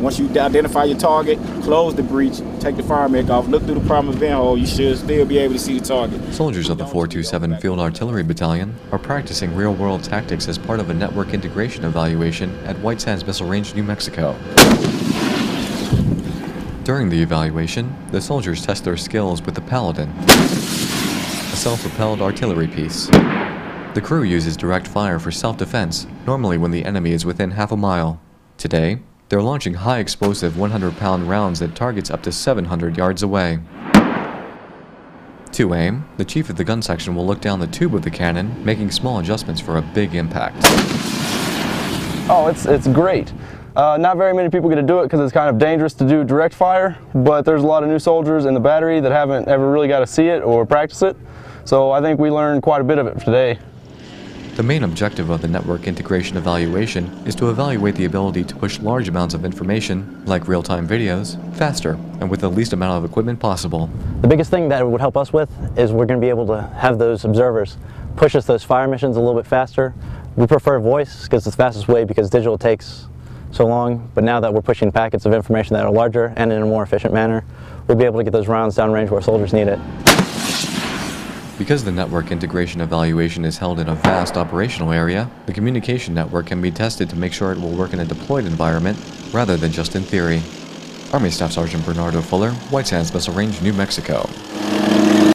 Once you identify your target, close the breech, take the fire make off, look through the primary vent hole, you should still be able to see the target. Soldiers of the 427 Field Artillery Battalion are practicing real-world tactics as part of a network integration evaluation at White Sands Missile Range, New Mexico. During the evaluation, the soldiers test their skills with the Paladin, a self-propelled artillery piece. The crew uses direct fire for self-defense, normally when the enemy is within half a mile. Today, they're launching high-explosive 100-pound rounds at targets up to 700 yards away. To aim, the chief of the gun section will look down the tube of the cannon, making small adjustments for a big impact. Oh, it's, it's great. Uh, not very many people get to do it because it's kind of dangerous to do direct fire, but there's a lot of new soldiers in the battery that haven't ever really got to see it or practice it. So I think we learned quite a bit of it today. The main objective of the network integration evaluation is to evaluate the ability to push large amounts of information, like real-time videos, faster and with the least amount of equipment possible. The biggest thing that would help us with is we're going to be able to have those observers push us those fire missions a little bit faster. We prefer voice because it's the fastest way because digital takes so long, but now that we're pushing packets of information that are larger and in a more efficient manner, we'll be able to get those rounds downrange where soldiers need it. Because the network integration evaluation is held in a vast operational area, the communication network can be tested to make sure it will work in a deployed environment rather than just in theory. Army Staff Sergeant Bernardo Fuller, White Sands Missile Range, New Mexico.